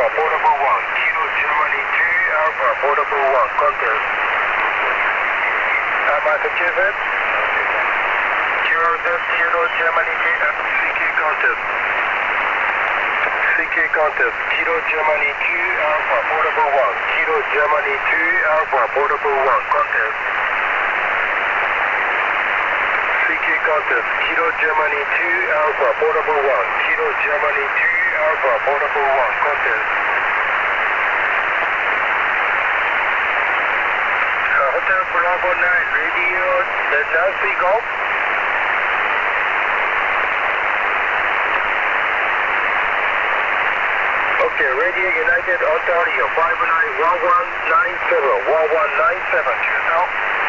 Alpha, portable 1, Kilo Germany 2, Alpha, portable 1, contact. Uh, Massachusetts? Kilo Zero Germany 2, uh, CQ contact. CQ contact, Kilo Germany 2, Alpha, portable 1, Kilo Germany 2, Alpha, portable 1, contact. CQ contact, Kilo Germany 2, Alpha, portable 1, Kilo Germany 2, Alpha, portable 1, contact. Uh, Hotel Bravo 9, radio, the Nancy Golf. Okay, Radio United Ontario, 591197, 1197, choose now. Okay,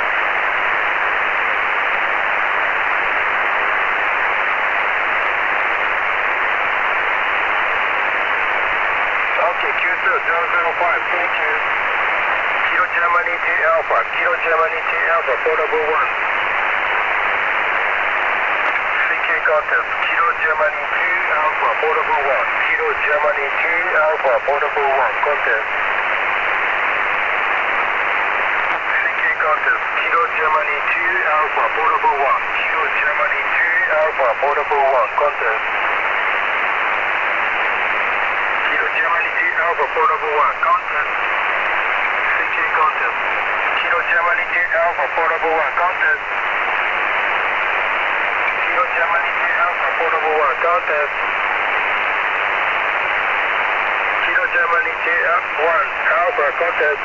005, thank you. Kilo Germany T Alpha, Kilo Germany T Alpha, portable 1. CQ contact, Kilo Germany 2 Alpha, portable 1. Kilo Germany 2 Alpha, portable 1, contact. CQ contact, Kilo Germany 2 Alpha, portable 1. Kilo Germany 2 Alpha, portable 1, contact. Kilo Germany 2 Alpha, portable 1, contact. CQ contact. Kilo Germany 2 Alpha, portable 1, contact. Kilo Germany 2 Alpha, portable 1, contact. Kilo Germany 2 1 Alpha, contact.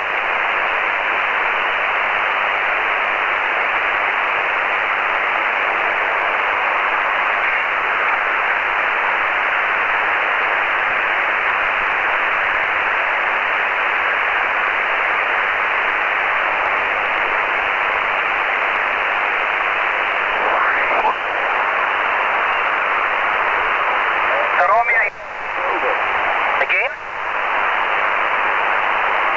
Romeo again.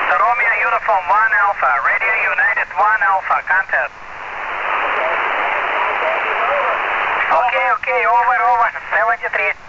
Romeo Uniform 1 Alpha, Radio United 1 Alpha, contest. Okay, okay, over, over, 73.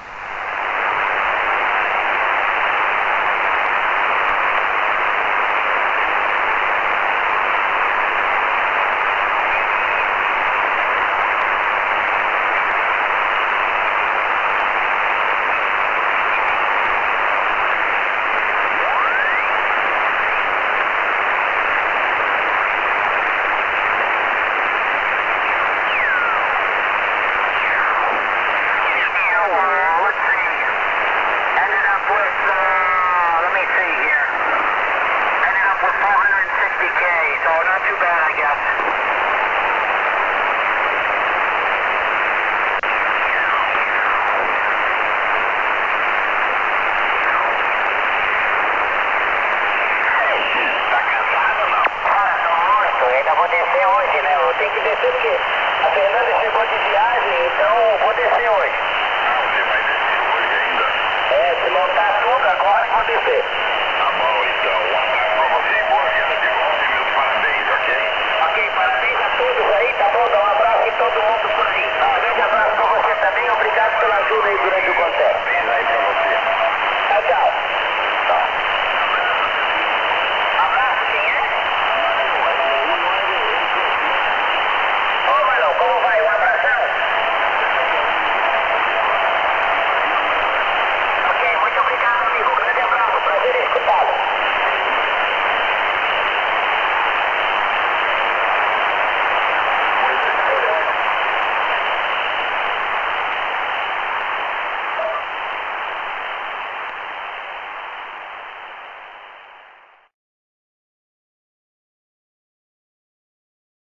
Too bad, I